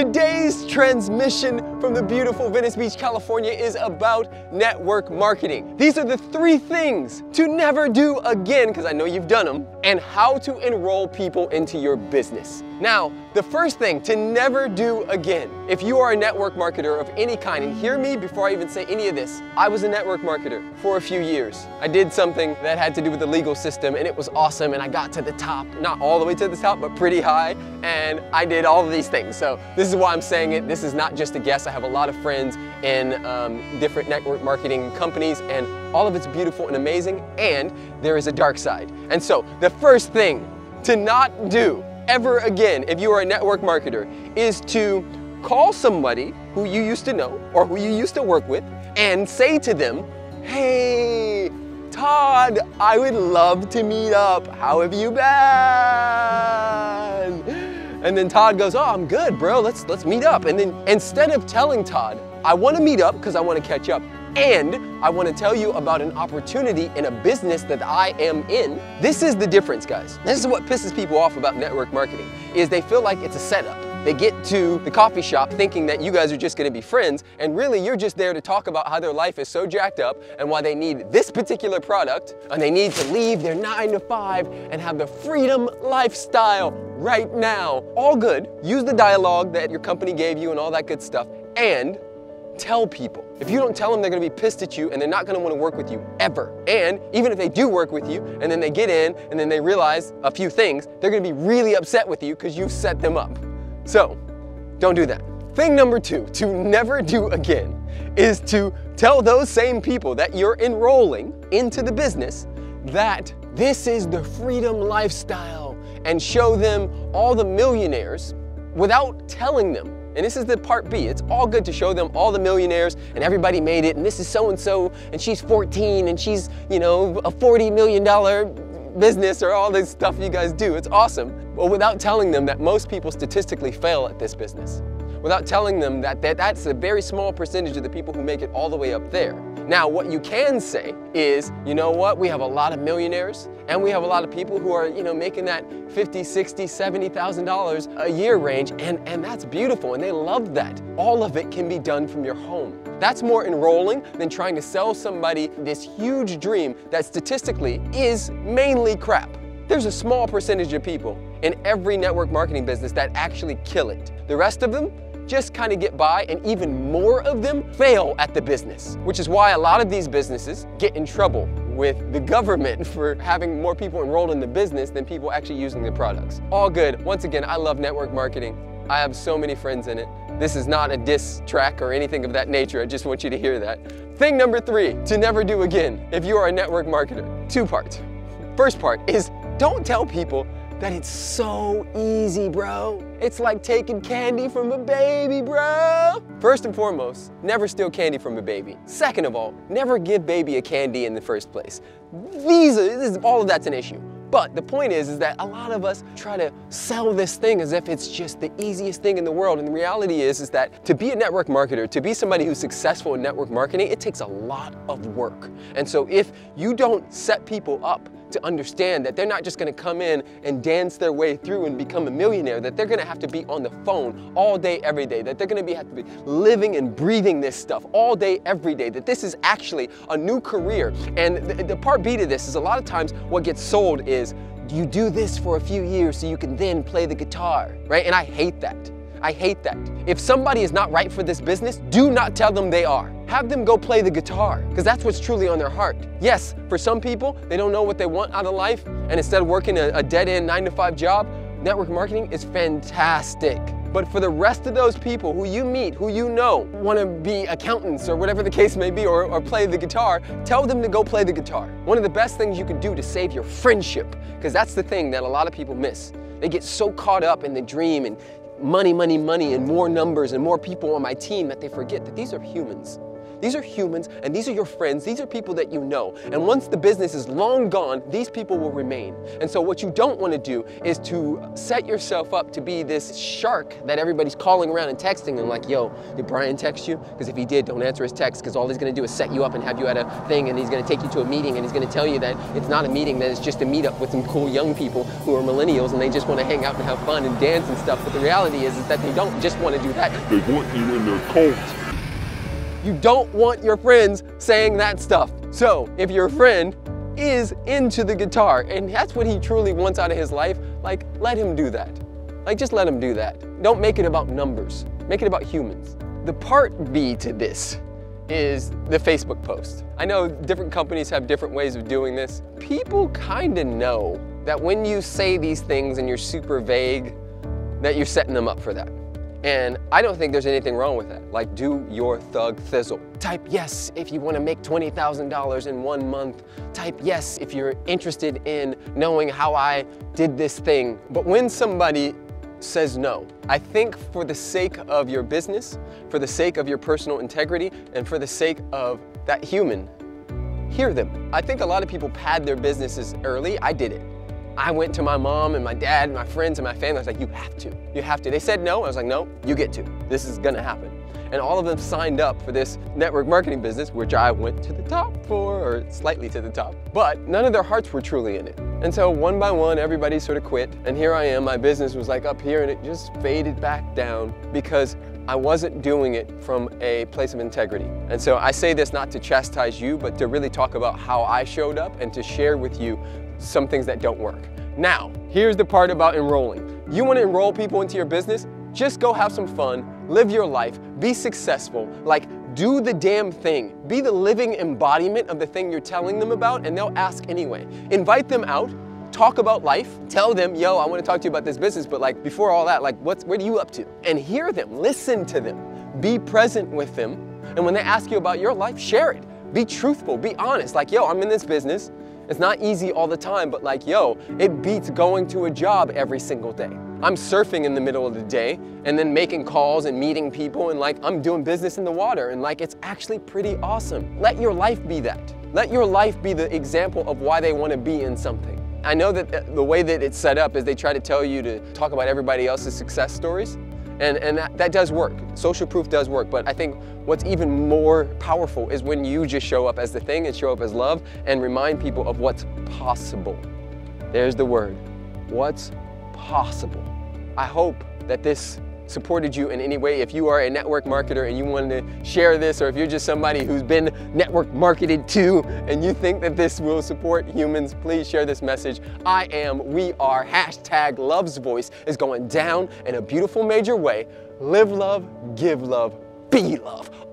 Today's transmission from the beautiful Venice Beach, California is about network marketing. These are the three things to never do again, because I know you've done them, and how to enroll people into your business. Now, the first thing to never do again, if you are a network marketer of any kind, and hear me before I even say any of this, I was a network marketer for a few years. I did something that had to do with the legal system, and it was awesome, and I got to the top, not all the way to the top, but pretty high, and I did all of these things. So this is why I'm saying it. This is not just a guess. I have a lot of friends in um, different network marketing companies, and all of it's beautiful and amazing, and there is a dark side. And so the first thing to not do ever again, if you are a network marketer, is to call somebody who you used to know or who you used to work with and say to them, hey, Todd, I would love to meet up. How have you been? And then Todd goes, oh, I'm good, bro. Let's, let's meet up. And then instead of telling Todd, I want to meet up because I want to catch up, and I want to tell you about an opportunity in a business that I am in. This is the difference, guys. This is what pisses people off about network marketing, is they feel like it's a setup. They get to the coffee shop thinking that you guys are just gonna be friends, and really you're just there to talk about how their life is so jacked up and why they need this particular product, and they need to leave their nine to five and have the freedom lifestyle right now. All good. Use the dialogue that your company gave you and all that good stuff, and tell people. If you don't tell them, they're gonna be pissed at you and they're not gonna wanna work with you ever. And even if they do work with you and then they get in and then they realize a few things, they're gonna be really upset with you because you've set them up. So, don't do that. Thing number two to never do again is to tell those same people that you're enrolling into the business that this is the freedom lifestyle and show them all the millionaires without telling them and this is the part B. It's all good to show them all the millionaires and everybody made it and this is so and so and she's 14 and she's, you know, a 40 million dollar business or all this stuff you guys do. It's awesome. But without telling them that most people statistically fail at this business. Without telling them that, that that's a very small percentage of the people who make it all the way up there. Now, what you can say is, you know what, we have a lot of millionaires and we have a lot of people who are, you know, making that 50, 60, $70,000 a year range and, and that's beautiful and they love that. All of it can be done from your home. That's more enrolling than trying to sell somebody this huge dream that statistically is mainly crap. There's a small percentage of people in every network marketing business that actually kill it. The rest of them just kind of get by and even more of them fail at the business, which is why a lot of these businesses get in trouble with the government for having more people enrolled in the business than people actually using the products. All good. Once again, I love network marketing. I have so many friends in it. This is not a diss track or anything of that nature. I just want you to hear that. Thing number three to never do again if you are a network marketer. Two parts. First part is don't tell people that it's so easy, bro. It's like taking candy from a baby, bro. First and foremost, never steal candy from a baby. Second of all, never give baby a candy in the first place. These are, this, all of that's an issue. But the point is, is that a lot of us try to sell this thing as if it's just the easiest thing in the world. And the reality is, is that to be a network marketer, to be somebody who's successful in network marketing, it takes a lot of work. And so if you don't set people up to understand that they're not just gonna come in and dance their way through and become a millionaire, that they're gonna have to be on the phone all day, every day, that they're gonna be, have to be living and breathing this stuff all day, every day, that this is actually a new career. And the, the part B to this is a lot of times what gets sold is you do this for a few years so you can then play the guitar, right? And I hate that. I hate that. If somebody is not right for this business, do not tell them they are. Have them go play the guitar, because that's what's truly on their heart. Yes, for some people, they don't know what they want out of life, and instead of working a, a dead-end nine to five job, network marketing is fantastic. But for the rest of those people who you meet, who you know, want to be accountants or whatever the case may be, or, or play the guitar, tell them to go play the guitar. One of the best things you can do to save your friendship, because that's the thing that a lot of people miss. They get so caught up in the dream and money, money, money, and more numbers and more people on my team that they forget that these are humans. These are humans and these are your friends. These are people that you know. And once the business is long gone, these people will remain. And so what you don't want to do is to set yourself up to be this shark that everybody's calling around and texting and like, yo, did Brian text you? Because if he did, don't answer his text because all he's going to do is set you up and have you at a thing and he's going to take you to a meeting and he's going to tell you that it's not a meeting, that it's just a meetup with some cool young people who are millennials and they just want to hang out and have fun and dance and stuff. But the reality is, is that they don't just want to do that. They want you in their cult. You don't want your friends saying that stuff. So if your friend is into the guitar and that's what he truly wants out of his life, like let him do that. Like just let him do that. Don't make it about numbers. Make it about humans. The part B to this is the Facebook post. I know different companies have different ways of doing this. People kind of know that when you say these things and you're super vague, that you're setting them up for that. And I don't think there's anything wrong with that. Like, do your thug thizzle. Type yes if you want to make $20,000 in one month. Type yes if you're interested in knowing how I did this thing. But when somebody says no, I think for the sake of your business, for the sake of your personal integrity, and for the sake of that human, hear them. I think a lot of people pad their businesses early. I did it. I went to my mom and my dad and my friends and my family. I was like, you have to, you have to. They said no. I was like, no, you get to. This is gonna happen. And all of them signed up for this network marketing business, which I went to the top for, or slightly to the top. But none of their hearts were truly in it. And so one by one, everybody sort of quit. And here I am, my business was like up here and it just faded back down because I wasn't doing it from a place of integrity. And so I say this not to chastise you, but to really talk about how I showed up and to share with you some things that don't work. Now, here's the part about enrolling. You want to enroll people into your business? Just go have some fun, live your life, be successful, like do the damn thing. Be the living embodiment of the thing you're telling them about, and they'll ask anyway. Invite them out, talk about life, tell them, yo, I want to talk to you about this business, but like before all that, like what's what are you up to? And hear them, listen to them, be present with them, and when they ask you about your life, share it. Be truthful, be honest. Like, yo, I'm in this business. It's not easy all the time, but like, yo, it beats going to a job every single day. I'm surfing in the middle of the day and then making calls and meeting people and like I'm doing business in the water and like it's actually pretty awesome. Let your life be that. Let your life be the example of why they want to be in something. I know that uh, the way that it's set up is they try to tell you to talk about everybody else's success stories. And, and that, that does work. Social proof does work. But I think what's even more powerful is when you just show up as the thing and show up as love and remind people of what's possible. There's the word. What's possible. I hope that this supported you in any way. If you are a network marketer and you want to share this, or if you're just somebody who's been network marketed to and you think that this will support humans, please share this message. I am, we are, hashtag Love's Voice is going down in a beautiful major way. Live love, give love, be love.